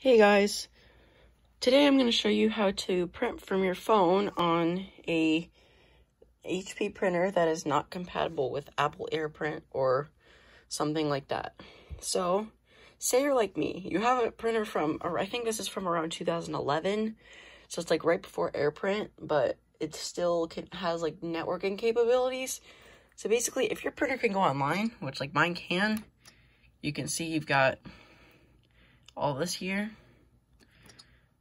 Hey guys, today I'm going to show you how to print from your phone on a HP printer that is not compatible with Apple AirPrint or something like that. So, say you're like me, you have a printer from, I think this is from around 2011, so it's like right before AirPrint, but it still can, has like networking capabilities. So basically, if your printer can go online, which like mine can, you can see you've got all this here.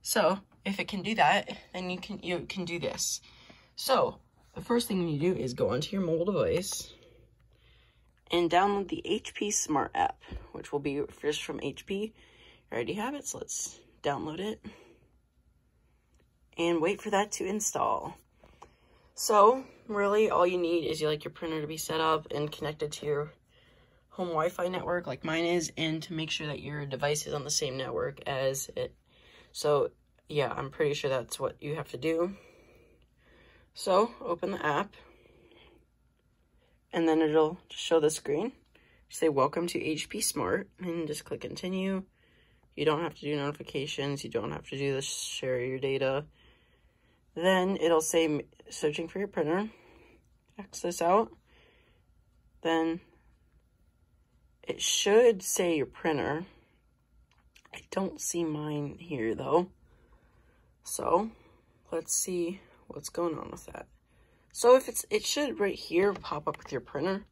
So if it can do that, then you can you can do this. So the first thing you do is go onto your mobile device and download the HP Smart app, which will be just from HP. Already have it, so let's download it. And wait for that to install. So, really, all you need is you like your printer to be set up and connected to your home Wi-Fi network like mine is and to make sure that your device is on the same network as it. So yeah, I'm pretty sure that's what you have to do. So open the app and then it'll show the screen. Say welcome to HP Smart and just click continue. You don't have to do notifications. You don't have to do the share your data. Then it'll say searching for your printer. X this out. Then it should say your printer. I don't see mine here though. So let's see what's going on with that. So if it's, it should right here pop up with your printer.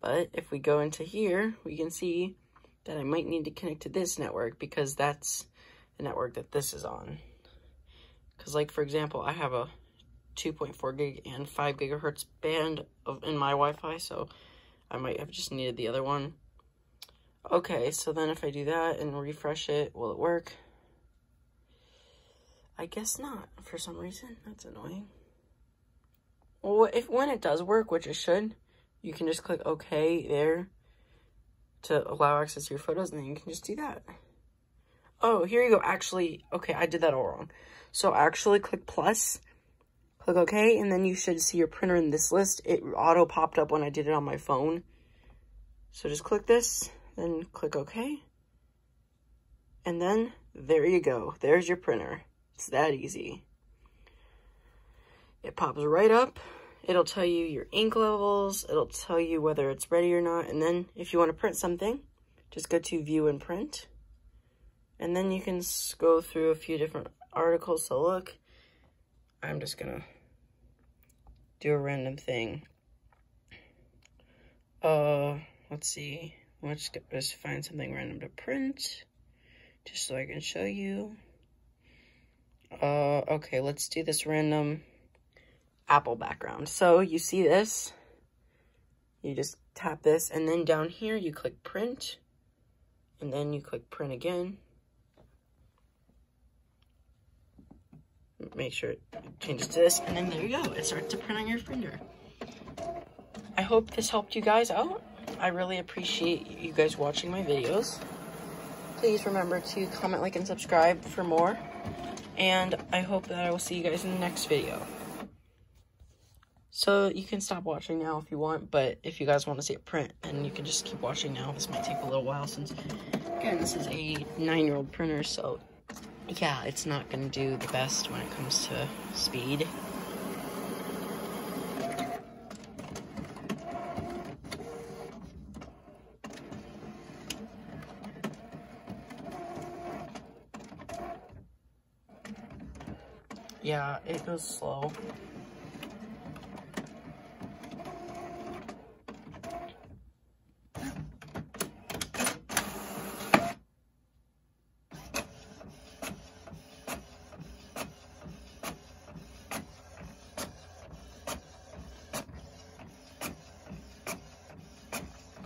But if we go into here, we can see that I might need to connect to this network because that's the network that this is on. Because like, for example, I have a 2.4 gig and 5 gigahertz band of in my Wi-Fi, so I might have just needed the other one. Okay, so then if I do that and refresh it, will it work? I guess not, for some reason. That's annoying. Well, if when it does work, which it should, you can just click OK there to allow access to your photos, and then you can just do that. Oh, here you go. Actually, okay, I did that all wrong. So actually click plus, click OK, and then you should see your printer in this list. It auto popped up when I did it on my phone. So just click this, then click OK. And then there you go. There's your printer. It's that easy. It pops right up. It'll tell you your ink levels. It'll tell you whether it's ready or not. And then if you want to print something, just go to view and print. And then you can go through a few different articles to look. I'm just going to do a random thing. Uh, let's see. Let's just find something random to print, just so I can show you. Uh, okay, let's do this random apple background. So you see this, you just tap this, and then down here you click print, and then you click print again. Make sure it changes to this, and then there you go. It starts to print on your printer. I hope this helped you guys out. I really appreciate you guys watching my videos. Please remember to comment, like, and subscribe for more. And I hope that I will see you guys in the next video. So you can stop watching now if you want, but if you guys want to see it print, then you can just keep watching now. This might take a little while since, again, this is a nine-year-old printer, so yeah, it's not going to do the best when it comes to speed. Yeah, it goes slow.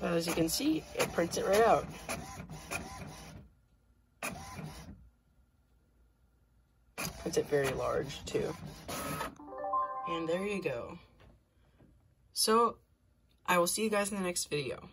As you can see, it prints it right out. It's it very large too. And there you go. So, I will see you guys in the next video.